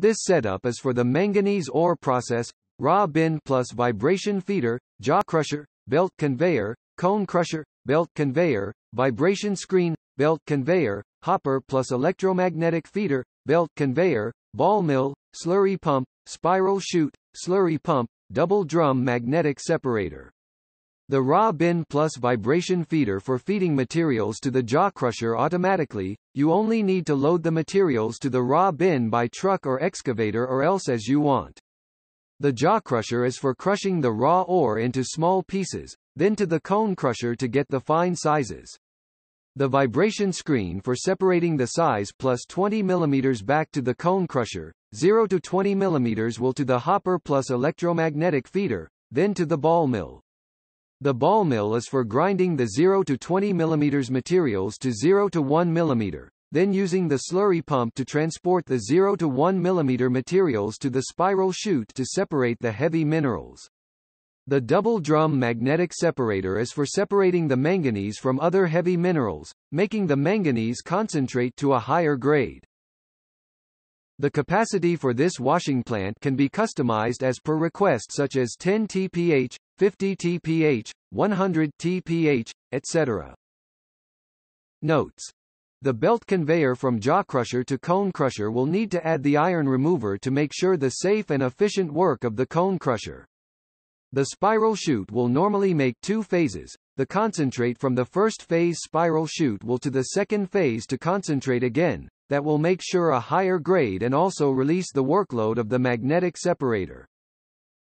This setup is for the manganese ore process, raw bin plus vibration feeder, jaw crusher, belt conveyor, cone crusher, belt conveyor, vibration screen, belt conveyor, hopper plus electromagnetic feeder, belt conveyor, ball mill, slurry pump, spiral chute, slurry pump, double drum magnetic separator. The raw bin plus vibration feeder for feeding materials to the jaw crusher automatically, you only need to load the materials to the raw bin by truck or excavator or else as you want. The jaw crusher is for crushing the raw ore into small pieces, then to the cone crusher to get the fine sizes. The vibration screen for separating the size plus 20 mm back to the cone crusher, 0 to 20 mm will to the hopper plus electromagnetic feeder, then to the ball mill. The ball mill is for grinding the 0 to 20 mm materials to 0 to 1 mm, then using the slurry pump to transport the 0 to 1 mm materials to the spiral chute to separate the heavy minerals. The double drum magnetic separator is for separating the manganese from other heavy minerals, making the manganese concentrate to a higher grade. The capacity for this washing plant can be customized as per request such as 10 TPH, 50 TPH, 100 TPH, etc. Notes. The belt conveyor from jaw crusher to cone crusher will need to add the iron remover to make sure the safe and efficient work of the cone crusher. The spiral chute will normally make two phases. The concentrate from the first phase spiral chute will to the second phase to concentrate again, that will make sure a higher grade and also release the workload of the magnetic separator.